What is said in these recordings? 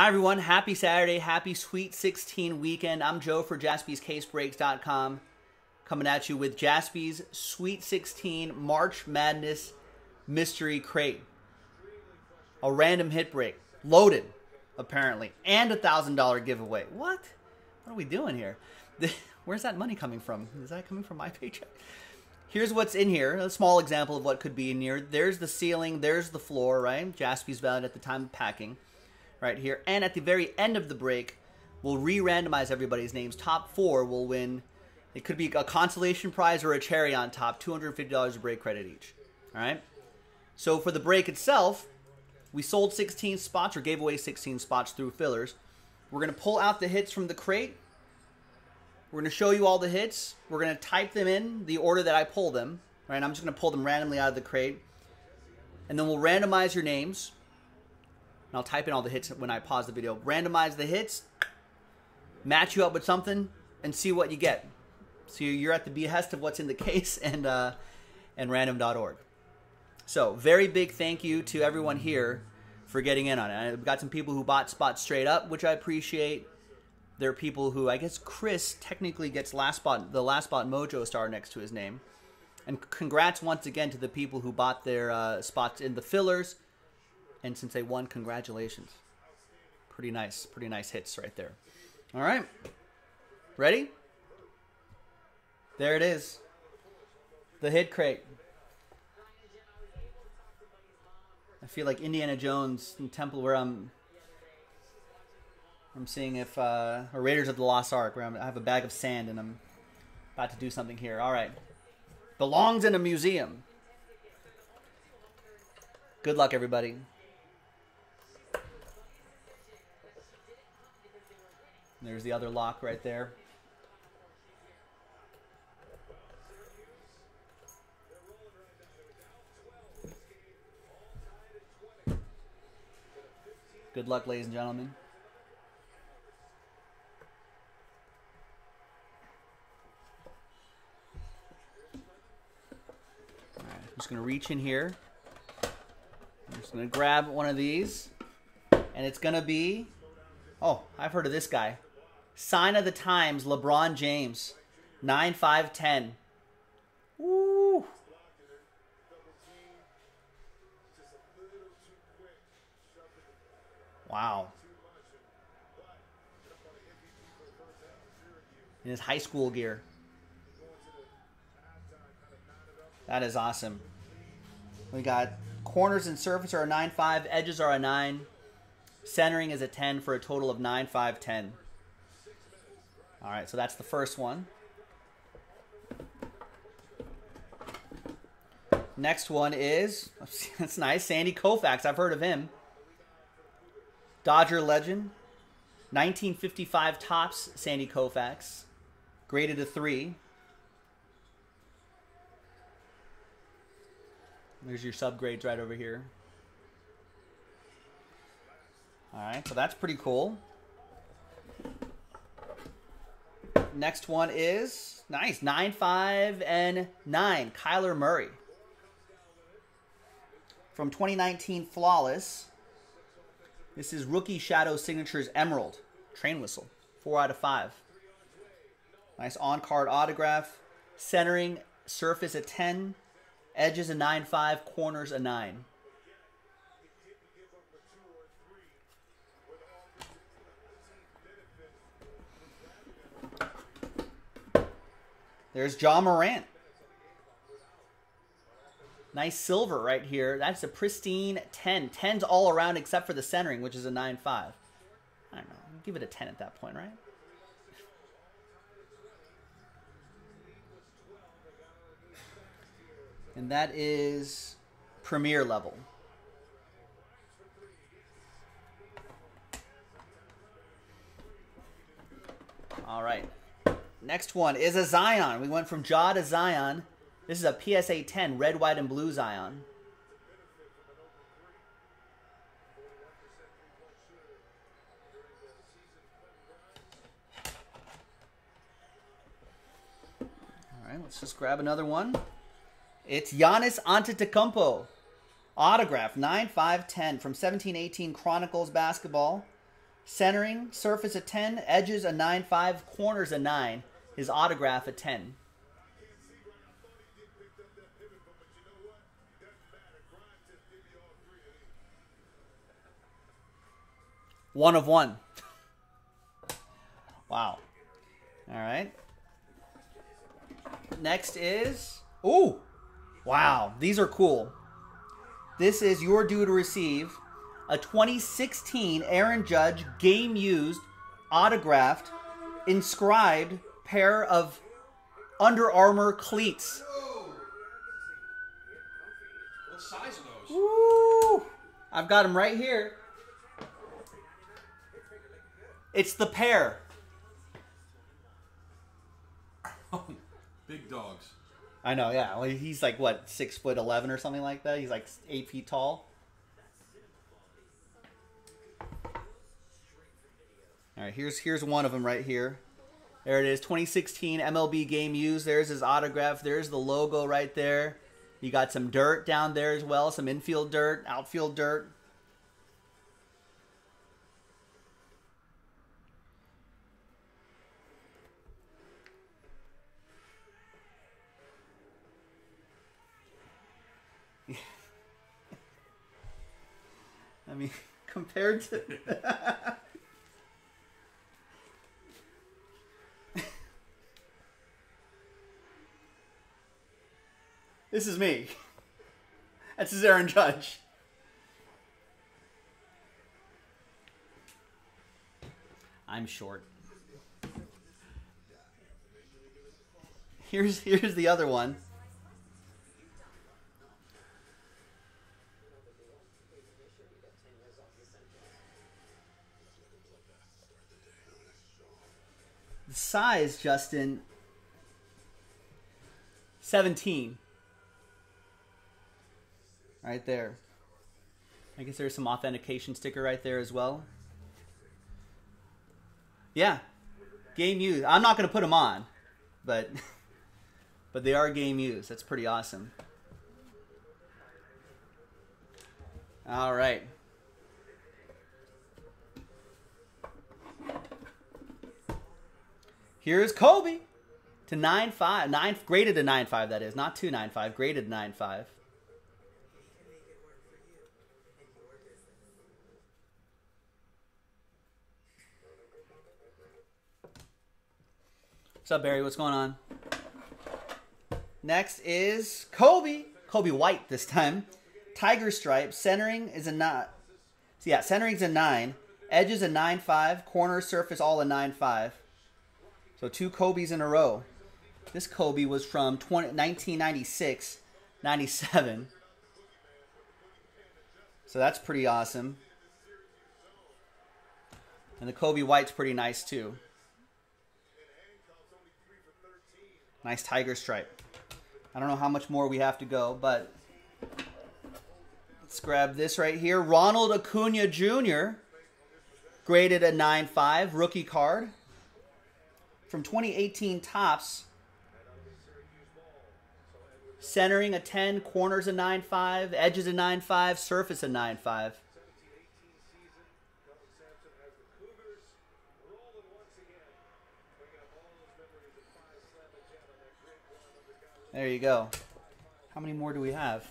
Hi, everyone. Happy Saturday. Happy Sweet 16 weekend. I'm Joe for jaspyscasebreaks.com coming at you with Jaspy's Sweet 16 March Madness Mystery Crate. A random hit break. Loaded, apparently. And a $1,000 giveaway. What? What are we doing here? Where's that money coming from? Is that coming from my paycheck? Here's what's in here. A small example of what could be in here. There's the ceiling. There's the floor, right? Jaspy's valid at the time of packing right here. And at the very end of the break, we'll re-randomize everybody's names. Top four will win. It could be a consolation prize or a cherry on top, $250 of break credit each. All right. So for the break itself, we sold 16 spots or gave away 16 spots through fillers. We're going to pull out the hits from the crate. We're going to show you all the hits. We're going to type them in the order that I pull them. Right. I'm just going to pull them randomly out of the crate. And then we'll randomize your names and I'll type in all the hits when I pause the video. Randomize the hits, match you up with something, and see what you get. So you're at the behest of what's in the case and uh, and random.org. So very big thank you to everyone here for getting in on it. I've got some people who bought spots straight up, which I appreciate. There are people who I guess Chris technically gets last spot the last spot Mojo star next to his name. And congrats once again to the people who bought their uh, spots in the fillers and since they won, congratulations. Pretty nice, pretty nice hits right there. All right. Ready? There it is. The hit crate. I feel like Indiana Jones in Temple where I'm I'm seeing if uh, or Raiders of the Lost Ark where I'm, I have a bag of sand and I'm about to do something here. All right. Belongs in a museum. Good luck everybody. There's the other lock right there. Good luck, ladies and gentlemen. All right, I'm just going to reach in here. I'm just going to grab one of these. And it's going to be... Oh, I've heard of this guy. Sign of the times, LeBron James. 9 5 10. Woo. Wow. In his high school gear. That is awesome. We got corners and surface are a 9 5, edges are a 9. Centering is a 10 for a total of 9 5 10. All right, so that's the first one. Next one is, that's nice, Sandy Koufax. I've heard of him. Dodger legend. 1955 Topps, Sandy Koufax. Graded a 3. There's your subgrades right over here. All right, so that's pretty cool. Next one is nice. 9 5 and 9. Kyler Murray. From 2019 Flawless. This is Rookie Shadow Signatures Emerald. Train whistle. 4 out of 5. Nice on card autograph. Centering surface a 10. Edges a 9 5. Corners a 9. There's Ja Morant. Nice silver right here. That's a pristine 10. 10's all around except for the centering, which is a 9-5. I don't know. Give it a 10 at that point, right? And that is premier level. All right. Next one is a Zion. We went from Ja to Zion. This is a PSA 10, red, white, and blue Zion. All right, let's just grab another one. It's Giannis Antetokounmpo. Autograph, 9 5 10 from 1718 Chronicles Basketball. Centering, surface a 10, edges a 9 5, corners a 9. His autograph at 10. One of one. wow. All right. Next is. Ooh! Wow. These are cool. This is your due to receive a 2016 Aaron Judge game used, autographed, inscribed pair of Under Armour cleats. What size are those? Woo! I've got them right here. It's the pair. Big dogs. I know, yeah. He's like what, six foot eleven or something like that. He's like eight feet tall. All right, here's here's one of them right here. There it is, 2016 MLB game used. There's his autograph. There's the logo right there. You got some dirt down there as well, some infield dirt, outfield dirt. I mean, compared to. this is me. That's his Aaron Judge. I'm short. Here's here's the other one. The size, Justin, 17. Right there. I guess there's some authentication sticker right there as well. Yeah. Game used. I'm not going to put them on, but but they are game used. That's pretty awesome. All right. Here's Kobe to 9 5. Nine, graded to 9 5, that is. Not 2 9 5, graded 9 What's up, Barry? What's going on? Next is Kobe. Coby White this time. Tiger stripe. Centering is a not. So yeah, centering's a nine. Edges a nine five. Corner surface all a nine five. So two Kobe's in a row. This Kobe was from 20, 1996, 97. So that's pretty awesome. And the Coby White's pretty nice too. Nice tiger stripe. I don't know how much more we have to go, but let's grab this right here. Ronald Acuna Jr. graded a 9.5 rookie card from 2018 Topps. Centering a 10, corners a 9.5, edges a 9.5, surface a 9.5. There you go. How many more do we have?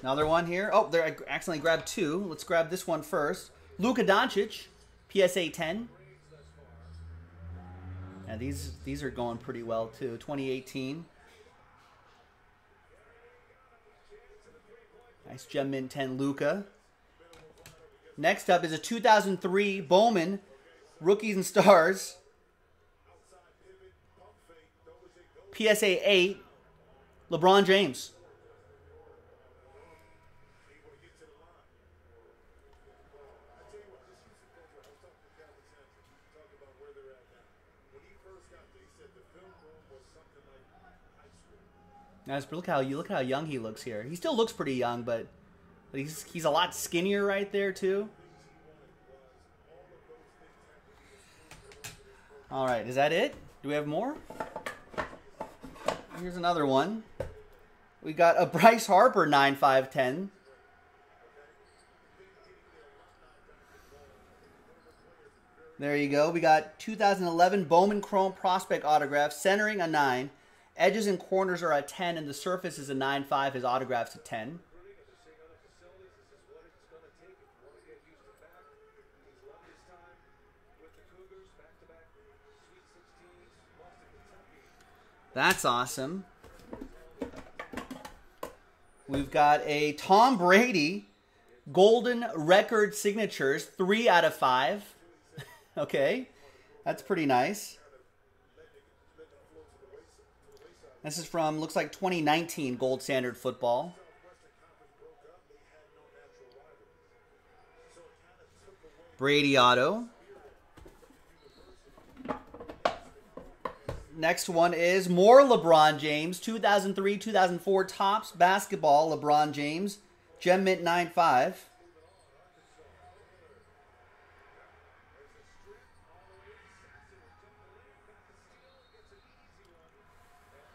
Another one here. Oh, there I accidentally grabbed two. Let's grab this one first. Luka Doncic, PSA 10. Yeah, these these are going pretty well too. 2018. Nice gem mint 10 Luka. Next up is a 2003 Bowman Rookies and Stars. PSA 8 LeBron James. But look how you look how young he looks here. He still looks pretty young, but, but he's he's a lot skinnier right there too. All right, is that it? Do we have more? Here's another one. We got a Bryce Harper 9510. There you go. We got 2011 Bowman Chrome Prospect autograph, centering a 9. Edges and corners are a 10, and the surface is a 9.5. His autograph's a 10. That's awesome. We've got a Tom Brady golden record signatures, three out of five. okay, that's pretty nice. This is from, looks like 2019 Gold Standard Football. Brady Auto. Next one is more LeBron James, 2003 2004 Topps Basketball LeBron James, Gem Mint 95.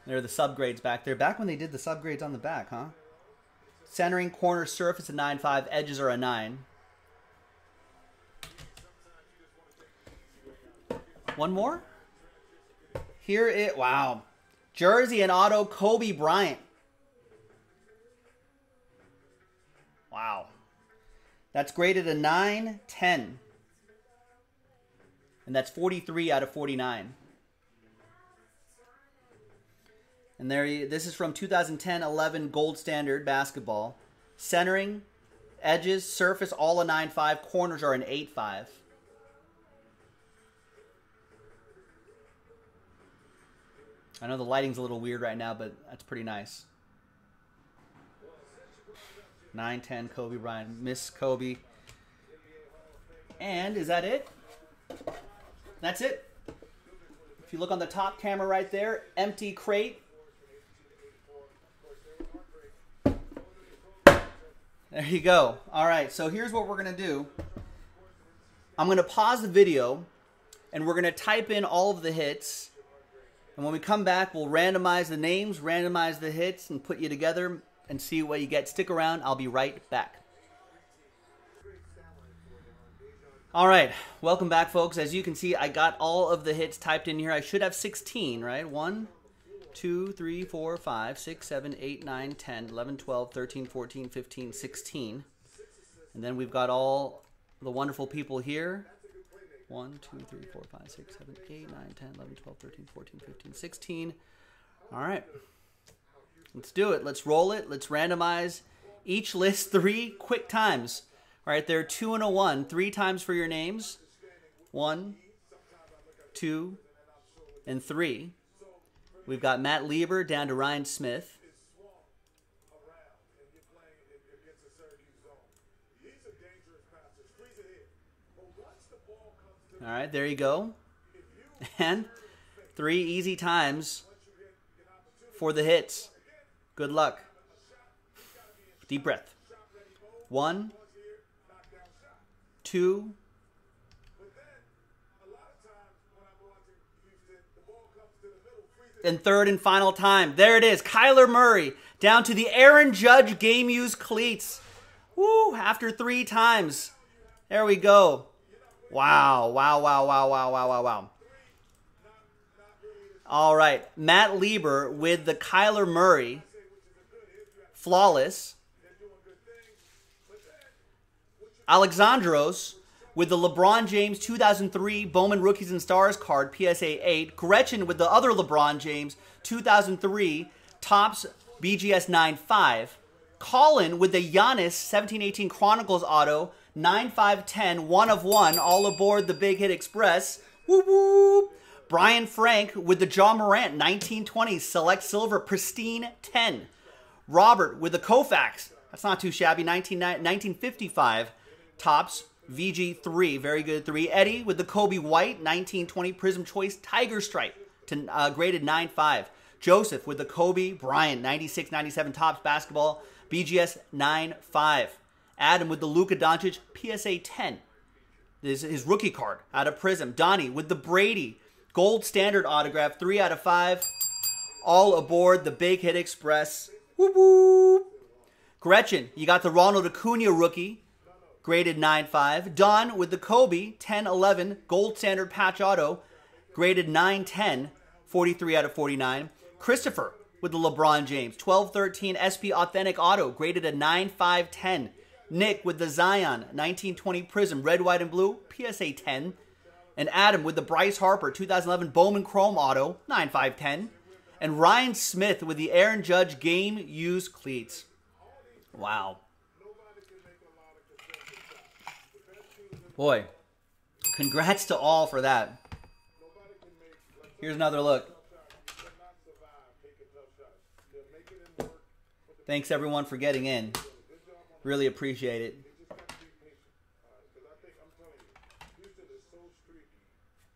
There are the subgrades back there. Back when they did the subgrades on the back, huh? Centering corner surface a 9.5, edges are a 9. One more? Here it wow. Jersey and auto Kobe Bryant. Wow. That's graded a 9, 10. And that's 43 out of 49. And there, this is from 2010-11 Gold Standard Basketball. Centering, edges, surface, all a 9-5, Corners are an 8.5. I know the lighting's a little weird right now, but that's pretty nice. 9-10 Kobe Bryant. Miss Kobe. And is that it? That's it. If you look on the top camera right there, empty crate. There you go. All right, so here's what we're going to do. I'm going to pause the video, and we're going to type in all of the hits. And when we come back, we'll randomize the names, randomize the hits, and put you together and see what you get. Stick around. I'll be right back. All right, welcome back, folks. As you can see, I got all of the hits typed in here. I should have 16, right? One, 2, 3, 4, 5, 6, 7, 8, 9, 10, 11, 12, 13, 14, 15, 16. And then we've got all the wonderful people here. 1, 2, 3, 4, 5, 6, 7, 8, 9, 10, 11, 12, 13, 14, 15, 16. All right. Let's do it. Let's roll it. Let's randomize each list three quick times. All right, there are two and a one. Three times for your names. One, two, and three. We've got Matt Lieber down to Ryan Smith. All right, there you go. And three easy times for the hits. Good luck. Deep breath. One, two, and third and final time. There it is. Kyler Murray down to the Aaron Judge game used cleats. Woo, after three times. There we go. Wow, wow, wow, wow, wow, wow, wow, wow. All right, Matt Lieber with the Kyler Murray flawless. Alexandros with the LeBron James 2003 Bowman Rookies and Stars card, PSA 8. Gretchen with the other LeBron James 2003 Topps BGS 9.5. Colin with the Giannis 1718 Chronicles auto 9510, one of one, all aboard the Big Hit Express. Woo woo. Brian Frank with the Ja Morant 1920 Select Silver Pristine 10. Robert with the Koufax. That's not too shabby. 19, 1955 Topps VG3. Very good 3. Eddie with the Coby White 1920 Prizm Choice Tiger Stripe to uh, graded 9.5. Joseph with the Kobe Bryant 96 97 Topps Basketball BGS 9.5. Adam with the Luka Doncic PSA 10. This is his rookie card out of Prizm. Donnie with the Brady Gold Standard autograph, 3 out of 5. All aboard the Big Hit Express. Whoop whoop. Gretchen, you got the Ronald Acuna rookie graded 9.5. Don with the Kobe 10-11 gold standard patch auto, graded 9.10, 43 out of 49. Christopher with the LeBron James 12-13 SP authentic auto, graded a 9.5-10. Nick with the Zion 1920 Prizm red, white, and blue PSA 10. And Adam with the Bryce Harper 2011 Bowman Chrome auto 9.5-10. And Ryan Smith with the Aaron Judge game used cleats. Wow. Boy, congrats to all for that. Here's another look. Thanks everyone for getting in. Really appreciate it.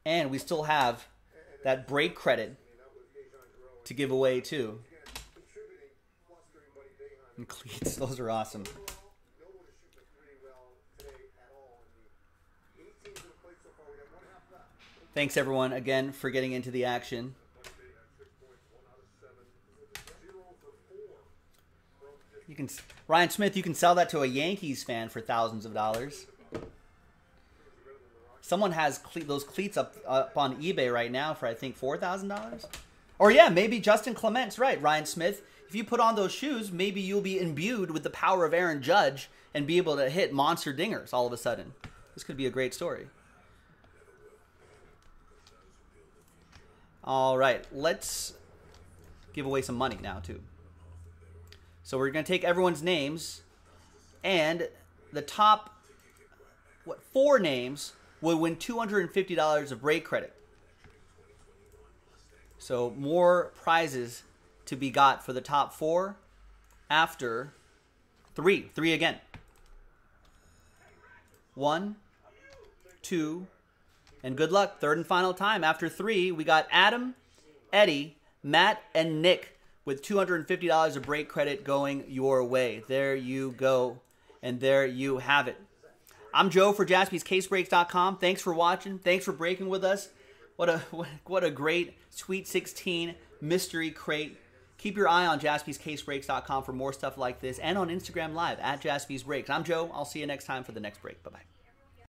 And we still have that break credit to give away too. And cleats, those are awesome. Thanks everyone again for getting into the action. You can Ryan Smith, you can sell that to a Yankees fan for thousands of dollars. Someone has cle- those cleats up up on eBay right now for I think four thousand dollars. Or yeah, maybe Justin Clement's right. Ryan Smith, if you put on those shoes, maybe you'll be imbued with the power of Aaron Judge and be able to hit monster dingers all of a sudden. This could be a great story. All right, let's give away some money now too. So we're going to take everyone's names, and the top what four names will win two hundred and fifty dollars of break credit. So more prizes to be got for the top four after three, three again. One, two, and good luck. Third and final time. After three, we got Adam, Eddie, Matt, and Nick with $250 of break credit going your way. There you go. And there you have it. I'm Joe for jaspyscasebreaks.com. Thanks for watching. Thanks for breaking with us. What a what a great Sweet 16 mystery crate. Keep your eye on jaspyscasebreaks.com for more stuff like this and on Instagram Live at jaspysbreaks. I'm Joe. I'll see you next time for the next break. Bye-bye.